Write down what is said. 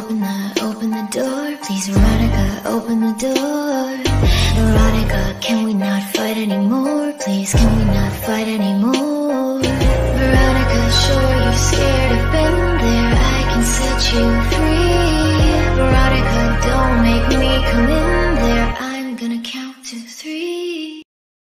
open the, open the door Please Veronica. open the door Veronica. can we not fight anymore? Please, can we not fight anymore? Veronica, sure you're scared, I've been there I can set you free Veronica, don't make me come in there I'm gonna count to three